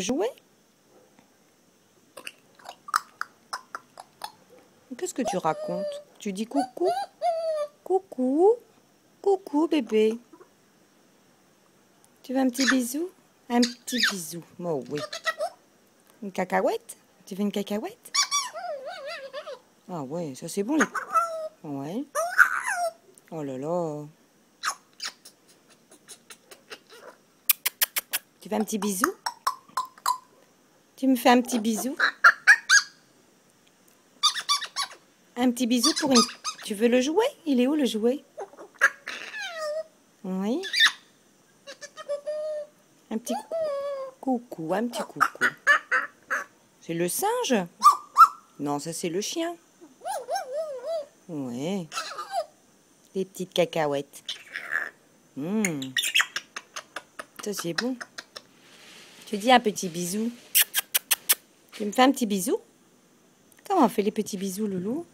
Jouer Qu'est-ce que tu racontes? Tu dis coucou? Coucou Coucou bébé Tu veux un petit bisou? Un petit bisou. Oh oui. Une cacahuète? Tu veux une cacahuète? Ah ouais, ça c'est bon les... Ouais. Oh là là. Tu veux un petit bisou? Tu me fais un petit bisou Un petit bisou pour une... Tu veux le jouer? Il est où le jouet? Oui. Un petit coucou, un petit coucou. C'est le singe? Non, ça c'est le chien. Ouais. Des petites cacahuètes. Mmh. Ça c'est bon. Tu dis un petit bisou. Tu me fais un petit bisou? Comment on fait les petits bisous, Loulou?